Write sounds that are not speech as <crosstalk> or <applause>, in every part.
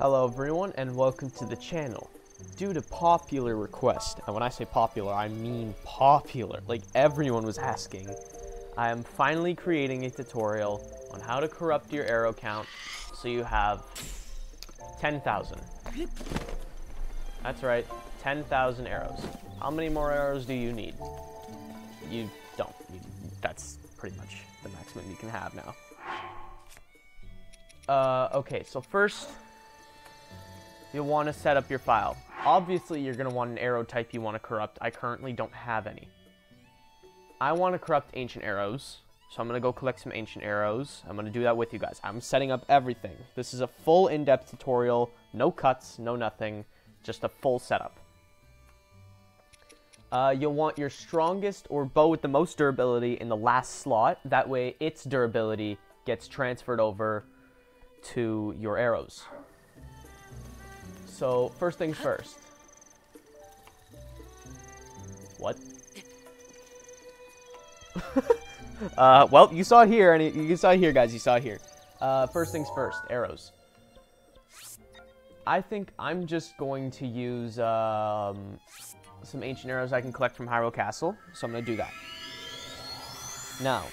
Hello everyone and welcome to the channel. Due to popular request, and when I say popular, I mean popular, like everyone was asking, I am finally creating a tutorial on how to corrupt your arrow count so you have 10,000. That's right, 10,000 arrows. How many more arrows do you need? You don't. You, that's pretty much the maximum you can have now. Uh, okay, so first, you'll want to set up your file. Obviously, you're going to want an arrow type you want to corrupt. I currently don't have any. I want to corrupt ancient arrows, so I'm going to go collect some ancient arrows. I'm going to do that with you guys. I'm setting up everything. This is a full in-depth tutorial. No cuts, no nothing. Just a full setup. Uh, you'll want your strongest or bow with the most durability in the last slot. That way, its durability gets transferred over to your arrows. So, first things first. What? <laughs> uh, well, you saw it here, and you saw it here, guys. You saw it here. Uh, first things first, arrows. I think I'm just going to use um, some ancient arrows I can collect from Hyrule Castle, so I'm going to do that. Now,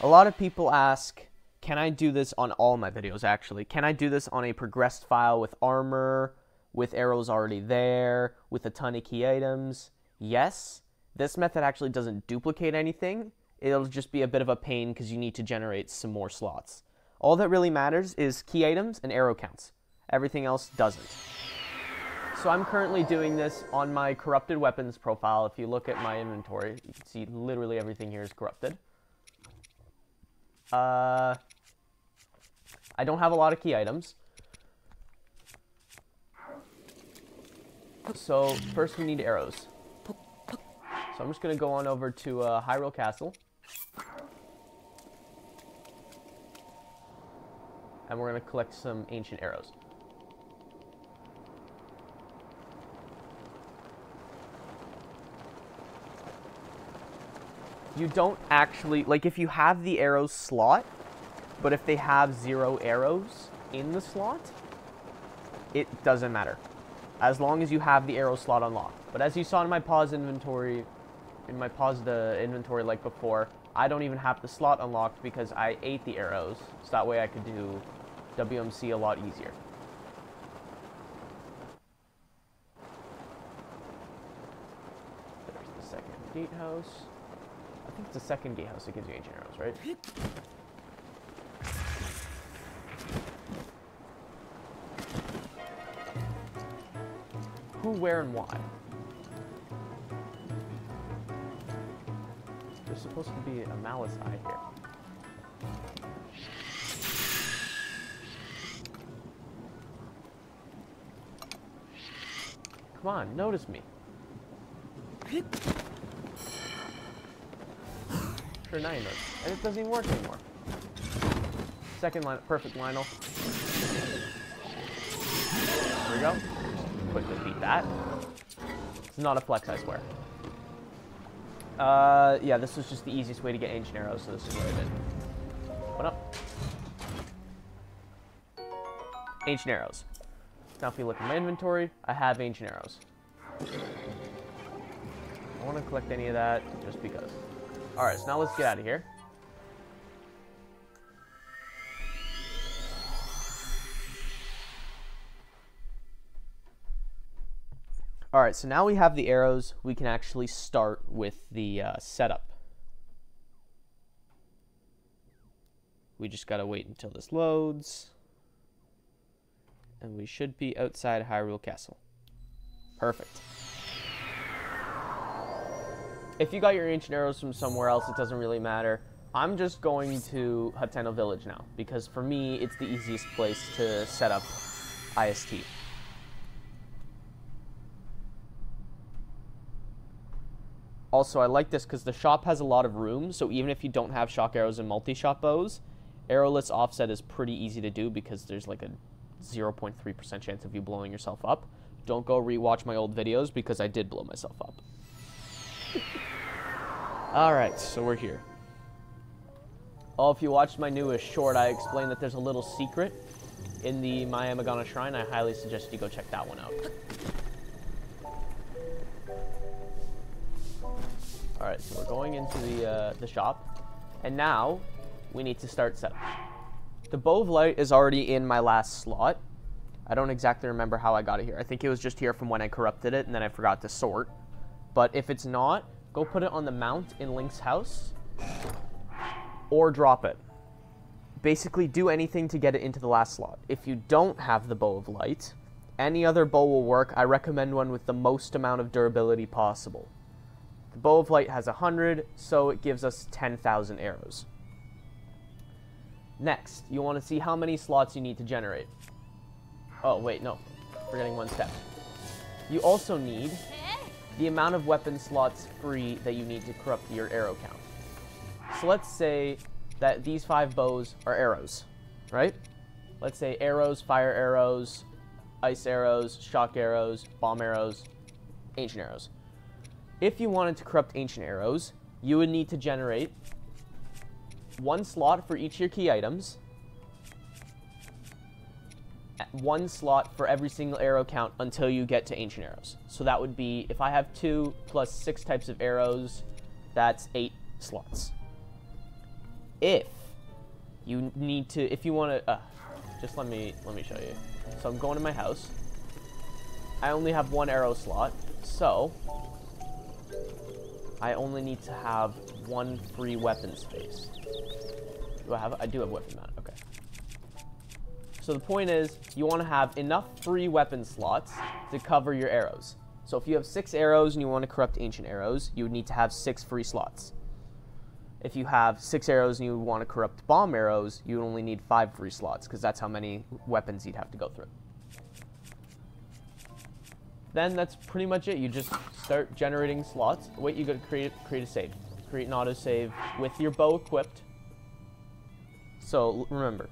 a lot of people ask, can I do this on all my videos, actually? Can I do this on a progressed file with armor, with arrows already there, with a ton of key items? Yes. This method actually doesn't duplicate anything. It'll just be a bit of a pain because you need to generate some more slots. All that really matters is key items and arrow counts. Everything else doesn't. So I'm currently doing this on my corrupted weapons profile. If you look at my inventory, you can see literally everything here is corrupted. Uh, I don't have a lot of key items. So first we need arrows. So I'm just going to go on over to uh, Hyrule Castle. And we're going to collect some ancient arrows. You don't actually, like if you have the arrows slot, but if they have zero arrows in the slot, it doesn't matter. As long as you have the arrow slot unlocked. But as you saw in my pause inventory, in my pause the inventory like before, I don't even have the slot unlocked because I ate the arrows. So that way I could do WMC a lot easier. There's the second gatehouse. I think it's the second gatehouse that gives you ancient arrows, right? Who, where, and why? There's supposed to be a malice eye here. Come on, notice me. Sure, now you notice. And it doesn't even work anymore. Second line, perfect Lynel. There we go. Quickly beat that. It's not a flex, I swear. Uh, yeah, this was just the easiest way to get ancient arrows, so this is what I did. What up? Ancient arrows. Now if you look at my inventory, I have ancient arrows. I don't want to collect any of that, just because. Alright, so now let's get out of here. Alright, so now we have the arrows, we can actually start with the uh, setup. We just gotta wait until this loads. And we should be outside Hyrule Castle. Perfect. If you got your ancient arrows from somewhere else, it doesn't really matter. I'm just going to Hateno Village now, because for me, it's the easiest place to set up IST. Also, I like this because the shop has a lot of room, so even if you don't have shock arrows and multi-shot bows, arrowless offset is pretty easy to do because there's like a 0.3% chance of you blowing yourself up. Don't go rewatch my old videos because I did blow myself up. <laughs> Alright, so we're here. Oh, if you watched my newest short, I explained that there's a little secret in the Myahm Agana Shrine. I highly suggest you go check that one out. Alright, so we're going into the, uh, the shop. And now, we need to start setup. The bow of light is already in my last slot. I don't exactly remember how I got it here. I think it was just here from when I corrupted it, and then I forgot to sort. But if it's not, go put it on the mount in Link's house, or drop it. Basically, do anything to get it into the last slot. If you don't have the Bow of Light, any other bow will work. I recommend one with the most amount of durability possible. The Bow of Light has 100, so it gives us 10,000 arrows. Next, you want to see how many slots you need to generate. Oh, wait, no. Forgetting one step. You also need the amount of weapon slots free that you need to corrupt your arrow count. So let's say that these five bows are arrows, right? Let's say arrows, fire arrows, ice arrows, shock arrows, bomb arrows, ancient arrows. If you wanted to corrupt ancient arrows, you would need to generate one slot for each of your key items, one slot for every single arrow count until you get to ancient arrows. So that would be, if I have two plus six types of arrows, that's eight slots. If you need to, if you want to, uh, just let me, let me show you. So I'm going to my house. I only have one arrow slot, so I only need to have one free weapon space. Do I have, I do have weapon mount, okay. So the point is, you want to have enough free weapon slots to cover your arrows. So if you have six arrows and you want to corrupt ancient arrows, you would need to have six free slots. If you have six arrows and you want to corrupt bomb arrows, you only need five free slots, because that's how many weapons you'd have to go through. Then that's pretty much it. You just start generating slots. Wait, you got to create create a save. Create an autosave with your bow equipped. So remember,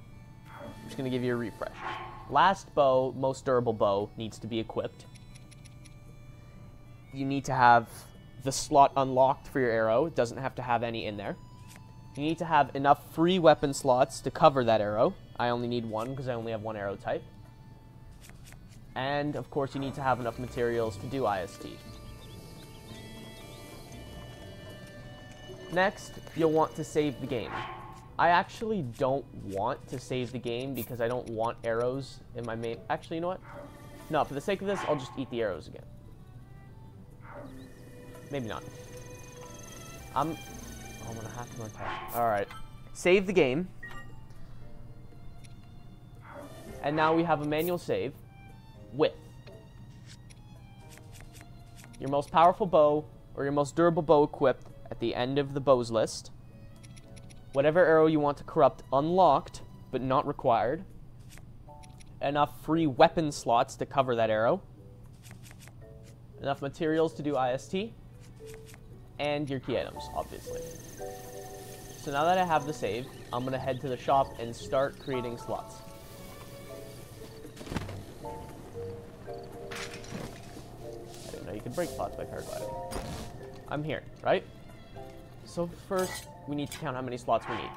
I'm just to give you a refresh. Last bow, most durable bow, needs to be equipped. You need to have the slot unlocked for your arrow. It doesn't have to have any in there. You need to have enough free weapon slots to cover that arrow. I only need one because I only have one arrow type. And, of course, you need to have enough materials to do IST. Next, you'll want to save the game. I actually don't want to save the game because I don't want arrows in my main... Actually, you know what? No, for the sake of this, I'll just eat the arrows again. Maybe not. I'm... Oh, I'm gonna have to attack. Alright. Save the game. And now we have a manual save with your most powerful bow or your most durable bow equipped at the end of the bows list whatever arrow you want to corrupt unlocked, but not required. Enough free weapon slots to cover that arrow. Enough materials to do IST. And your key items, obviously. So now that I have the save, I'm going to head to the shop and start creating slots. Break slots by paragliding. I'm here, right? So first, we need to count how many slots we need.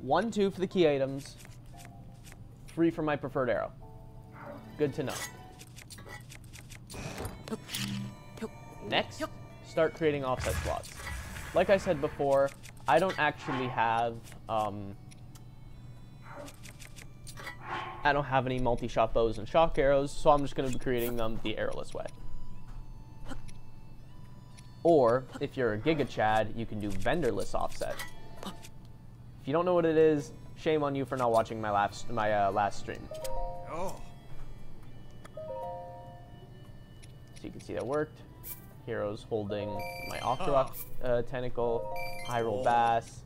One, two for the key items. Three for my preferred arrow. Good to know. Next, start creating offset slots. Like I said before, I don't actually have, um, I don't have any multi-shot bows and shock arrows, so I'm just going to be creating them the arrowless way. Or, if you're a Giga Chad, you can do vendorless offset. If you don't know what it is, shame on you for not watching my last my uh, last stream. Oh. So you can see that worked. Heroes holding my Octorok uh, tentacle, Hyrule Bass,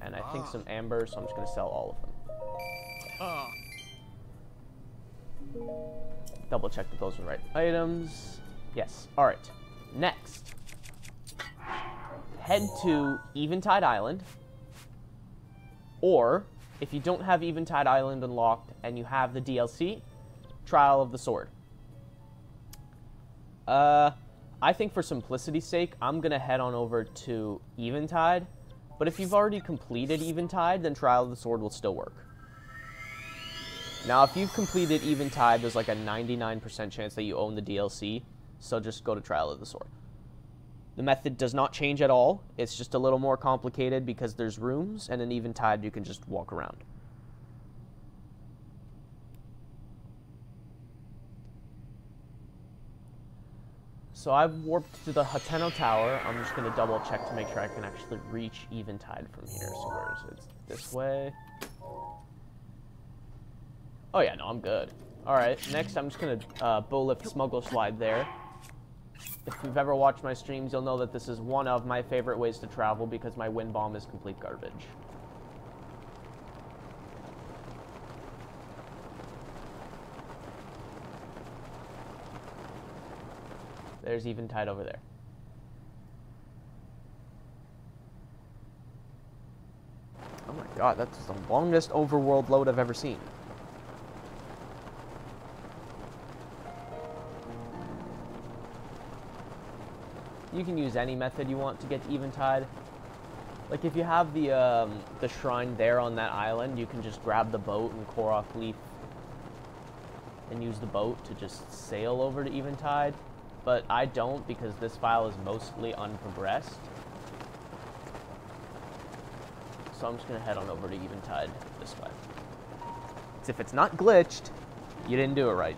and I think some Amber, so I'm just going to sell all of them. Double check that those are the right items. Yes. All right. Next head to Eventide Island, or if you don't have Eventide Island unlocked and you have the DLC, Trial of the Sword. Uh, I think for simplicity's sake, I'm going to head on over to Eventide, but if you've already completed Eventide, then Trial of the Sword will still work. Now, if you've completed Eventide, there's like a 99% chance that you own the DLC, so just go to Trial of the Sword. The method does not change at all. It's just a little more complicated because there's rooms, and an in Eventide, you can just walk around. So I've warped to the Hateno Tower. I'm just going to double check to make sure I can actually reach Eventide from here. So where is it? This way. Oh yeah, no, I'm good. Alright, next I'm just going to uh, lift Smuggle Slide there. If you've ever watched my streams, you'll know that this is one of my favorite ways to travel because my wind bomb is complete garbage. There's Eventide over there. Oh my god, that's the longest overworld load I've ever seen. You can use any method you want to get to Eventide. Like if you have the um, the shrine there on that island, you can just grab the boat and Korok Leaf and use the boat to just sail over to Eventide. But I don't because this file is mostly unprogressed. So I'm just going to head on over to Eventide this way. if it's not glitched, you didn't do it right.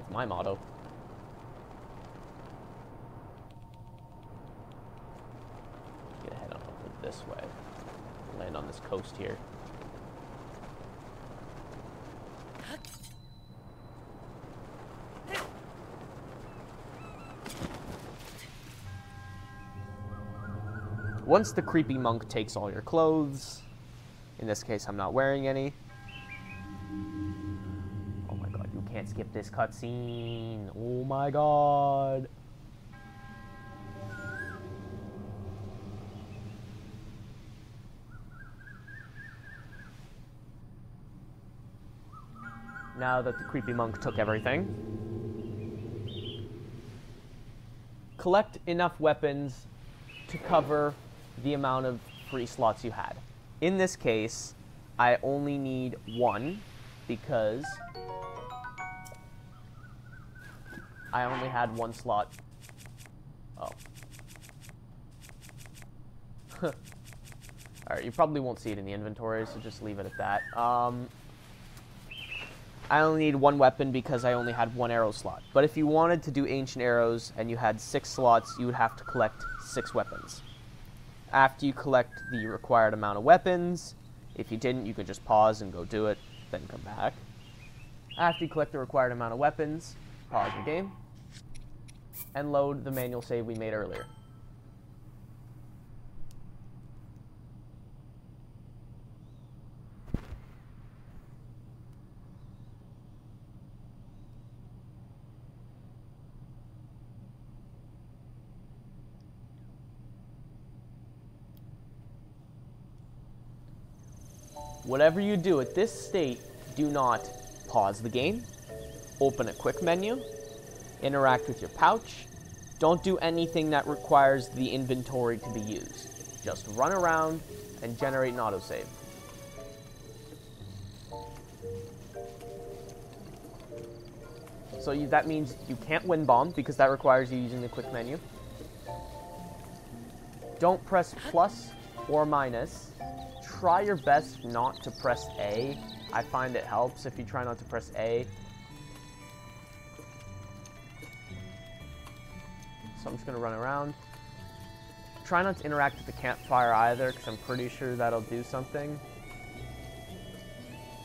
It's my motto. This way. Land on this coast here. Once the creepy monk takes all your clothes, in this case I'm not wearing any. Oh my god, you can't skip this cutscene. Oh my god. Now that the creepy monk took everything. Collect enough weapons to cover the amount of free slots you had. In this case, I only need one because I only had one slot. Oh. <laughs> Alright, you probably won't see it in the inventory, so just leave it at that. Um, I only need one weapon because I only had one arrow slot. But if you wanted to do ancient arrows and you had six slots, you would have to collect six weapons. After you collect the required amount of weapons, if you didn't, you could just pause and go do it, then come back. After you collect the required amount of weapons, pause your game, and load the manual save we made earlier. Whatever you do at this state, do not pause the game, open a quick menu, interact with your pouch, don't do anything that requires the inventory to be used. Just run around and generate an autosave. So you, that means you can't wind bomb because that requires you using the quick menu. Don't press plus or minus try your best not to press A. I find it helps if you try not to press A. So I'm just going to run around. Try not to interact with the campfire either, because I'm pretty sure that'll do something.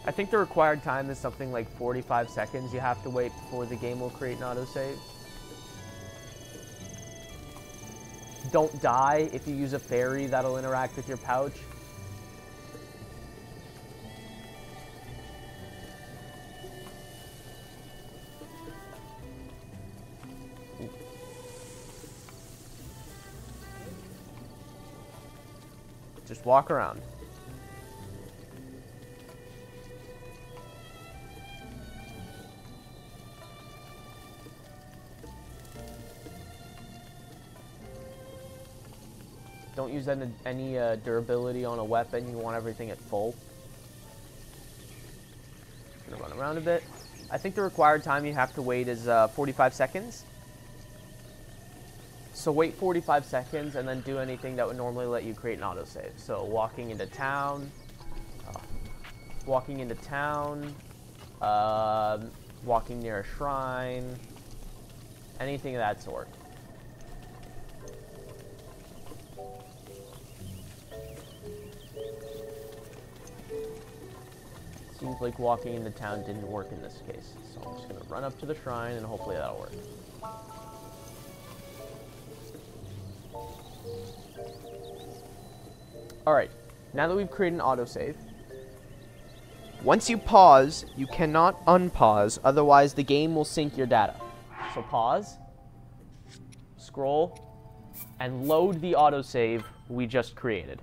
I think the required time is something like 45 seconds you have to wait before the game will create an autosave. Don't die if you use a fairy that'll interact with your pouch. Just walk around. Don't use any, any uh, durability on a weapon. You want everything at full. Gonna run around a bit. I think the required time you have to wait is uh, 45 seconds. So wait 45 seconds and then do anything that would normally let you create an autosave. So walking into town, uh, walking into town, uh, walking near a shrine, anything of that sort. Seems like walking into town didn't work in this case. So I'm just to run up to the shrine and hopefully that'll work. Alright, now that we've created an autosave, once you pause, you cannot unpause, otherwise the game will sync your data. So pause, scroll, and load the autosave we just created.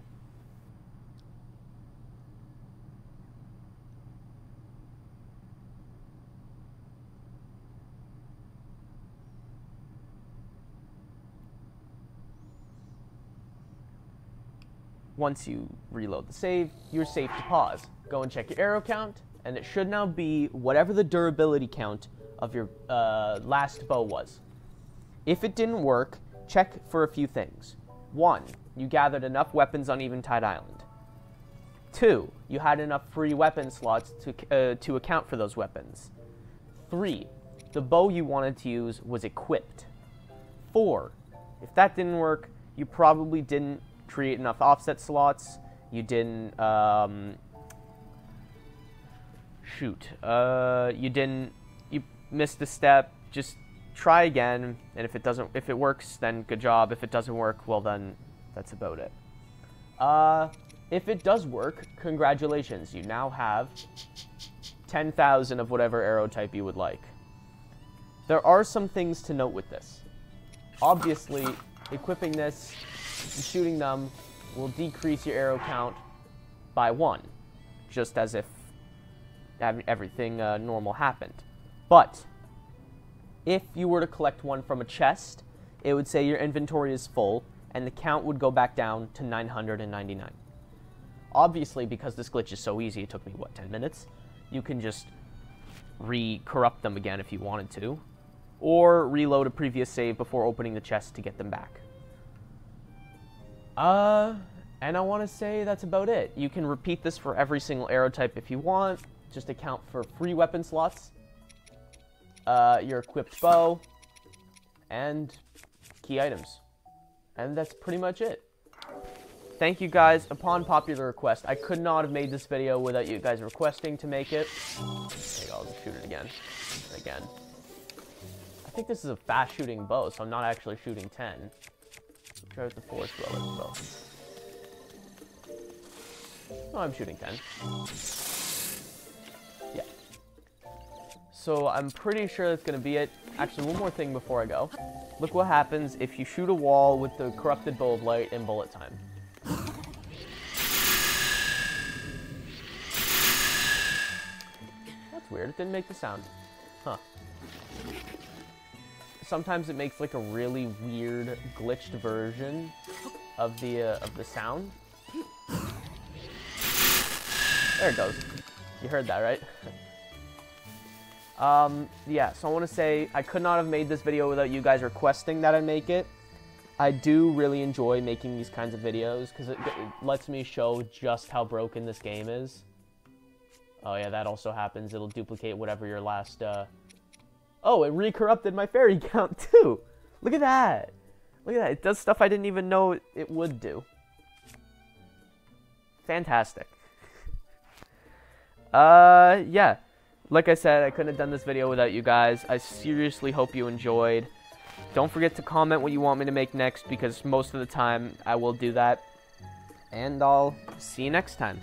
Once you reload the save, you're safe to pause. Go and check your arrow count, and it should now be whatever the durability count of your uh, last bow was. If it didn't work, check for a few things. One, you gathered enough weapons on Eventide Island. Two, you had enough free weapon slots to, uh, to account for those weapons. Three, the bow you wanted to use was equipped. Four, if that didn't work, you probably didn't create enough offset slots. You didn't, um, shoot, uh, you didn't, you missed a step. Just try again, and if it doesn't, if it works, then good job. If it doesn't work, well then, that's about it. Uh, if it does work, congratulations. You now have 10,000 of whatever arrow type you would like. There are some things to note with this. Obviously, equipping this shooting them will decrease your arrow count by one, just as if everything uh, normal happened. But if you were to collect one from a chest, it would say your inventory is full, and the count would go back down to 999. Obviously, because this glitch is so easy, it took me, what, 10 minutes? You can just re-corrupt them again if you wanted to, or reload a previous save before opening the chest to get them back. Uh, and I want to say that's about it. You can repeat this for every single arrow type if you want. Just account for free weapon slots, uh, your equipped bow, and key items. And that's pretty much it. Thank you guys. Upon popular request, I could not have made this video without you guys requesting to make it. I'll just shoot it again. Again. I think this is a fast shooting bow, so I'm not actually shooting 10. With the force relic bow. Oh, I'm shooting 10. Yeah. So I'm pretty sure that's going to be it. Actually, one more thing before I go. Look what happens if you shoot a wall with the corrupted bow of light in bullet time. That's weird. It didn't make the sound. Huh sometimes it makes like a really weird glitched version of the uh, of the sound. There it goes. You heard that, right? um, yeah, so I want to say I could not have made this video without you guys requesting that I make it. I do really enjoy making these kinds of videos because it, it lets me show just how broken this game is. Oh yeah, that also happens. It'll duplicate whatever your last uh, Oh, it re-corrupted my fairy <laughs> count too. Look at that. Look at that. It does stuff I didn't even know it would do. Fantastic. <laughs> uh, yeah. Like I said, I couldn't have done this video without you guys. I seriously hope you enjoyed. Don't forget to comment what you want me to make next because most of the time I will do that. And I'll see you next time.